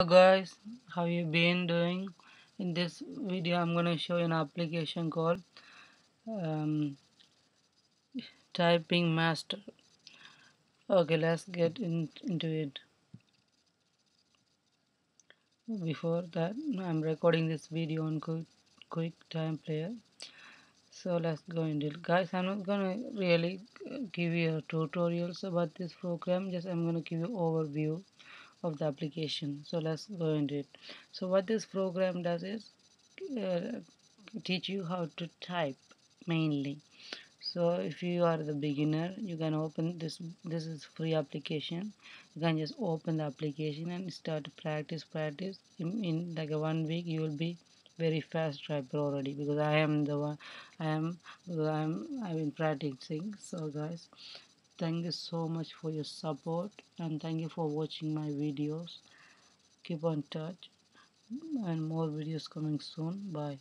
Hello guys, how you been doing? In this video I'm gonna show you an application called um, Typing Master. Okay, let's get in, into it. Before that, I'm recording this video on quick, Time Player. So let's go into it. Guys, I'm not gonna really give you a tutorials about this program, just I'm gonna give you overview of the application. So let's go into it. So what this program does is uh, teach you how to type mainly. So if you are the beginner you can open this this is free application. You can just open the application and start practice practice. In, in like one week you will be very fast typer already because I am the one I am I'm I've been practicing. So guys thank you so much for your support and thank you for watching my videos. Keep on touch and more videos coming soon. Bye